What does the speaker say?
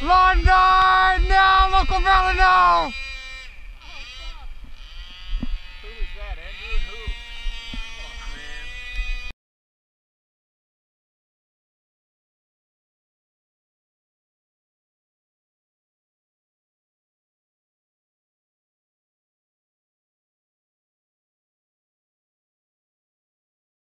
London! Now, local Valeno!